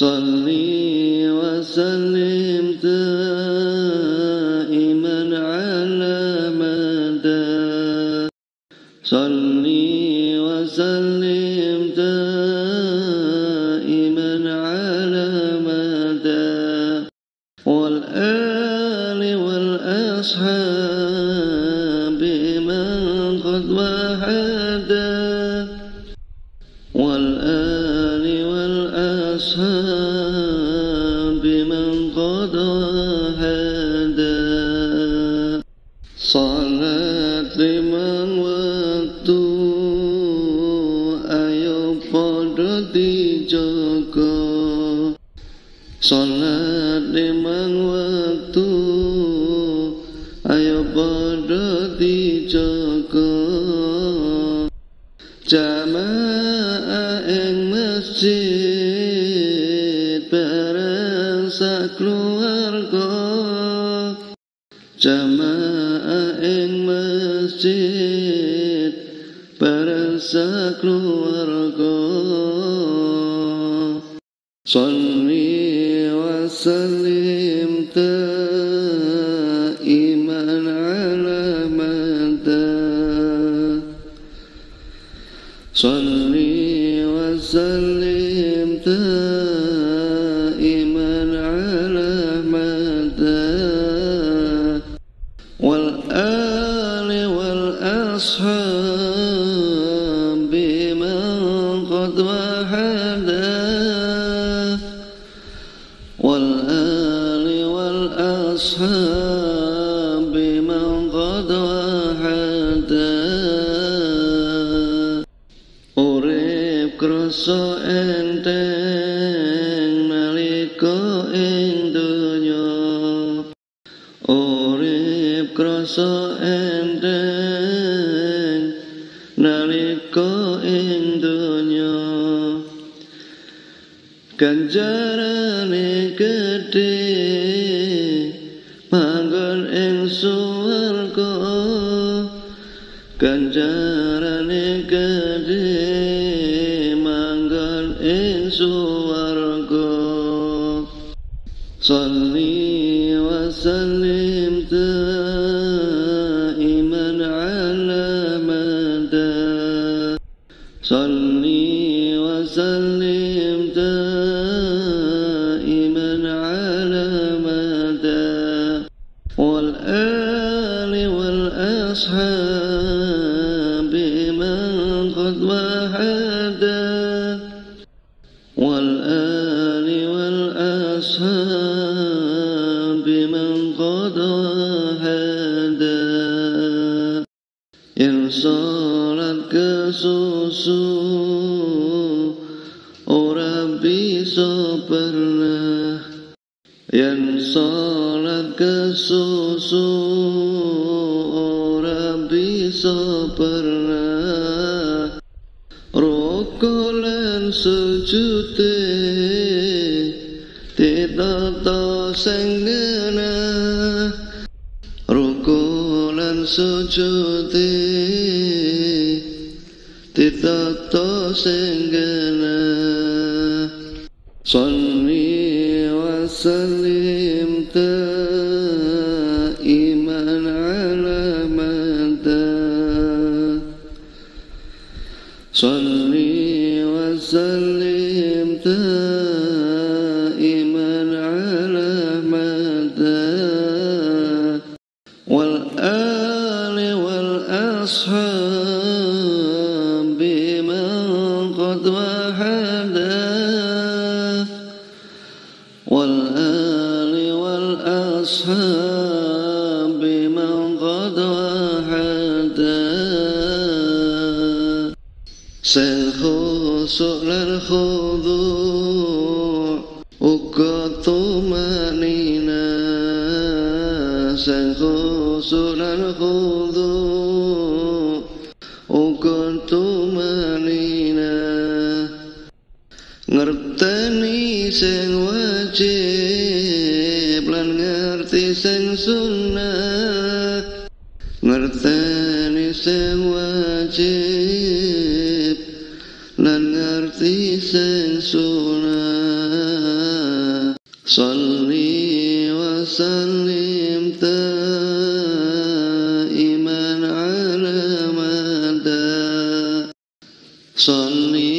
صلي وسلم دائما على مدى صلي وسلم دائما على مدى والآل والأصحاب من قد وحدا قد وحدا صلاة لمن waktu ayo podo dijogo Salat limang waktu ayo podo dijogo Jamaah ing masjid Jamaah ing masjid bareng sakluwarga Salli wa sallim daiman ala mada. Salli wa sallim أصحاب من قد ما حدث والآل والأصحاب من قد حدث أريب كرسو أنت ملكو إن دنيا أريب كرسو أنتن indahnya. Kanjaran gede Manggul ing suarko Kanjaran gede Manggul ing suarko Salli wa salli والأصحاب من قد وحدا والآل والأصحاب من قد هدى Yang sholat ke susu Ora bisa pernah Yang सोचते तेरा तो संगना रुकोलन सोचते तेरा तो संगना وحدا والآل والأصحاب من قد وحدا Sekhusuk lan khudu' Uga tumanina Sekhusuk lan sing wajib lan ngerti sing sunnah. Ngerteni sing wajib lan ngerti sing sunnah. Salli wa sallim iman ala mada. Salli